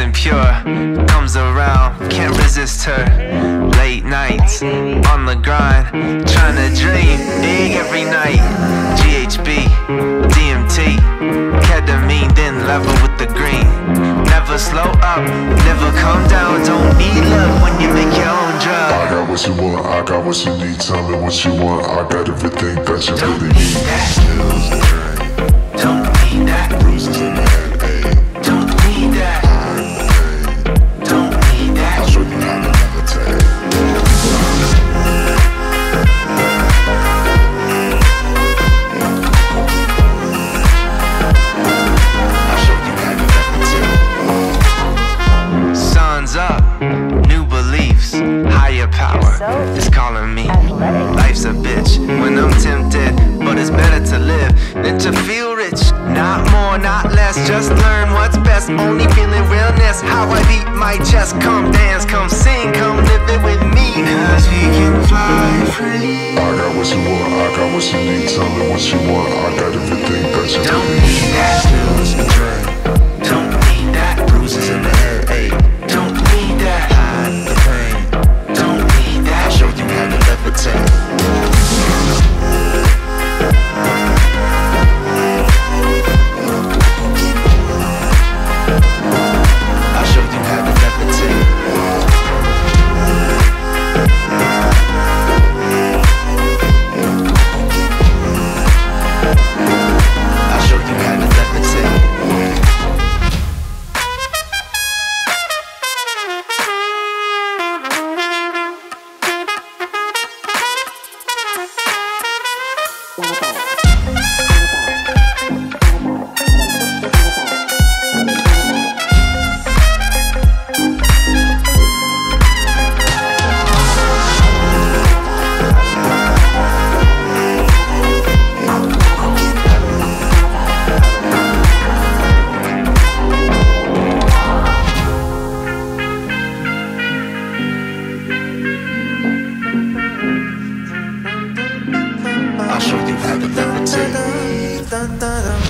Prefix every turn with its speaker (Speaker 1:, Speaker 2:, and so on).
Speaker 1: and pure comes around, can't resist her. Late nights on the grind, trying to dream big every night. GHB, DMT, ketamine, then level with the green. Never slow up, never calm down. Don't need love when you make your own drug.
Speaker 2: I got what you want, I got what you need. Tell me what you want, I got everything that you really
Speaker 1: need. Sun's up, new beliefs, higher power is calling me. Life's a bitch when I'm tempted, but it's better to live than to feel rich. Not more, not less, just learn what's best. Only feeling realness, how I beat my chest. Come dance, come sing, come live it with me. Cause we can fly free.
Speaker 2: I got what you want, I got what you need. Tell me what you want, I got everything that you
Speaker 1: Don't need that,
Speaker 2: i have a narrative.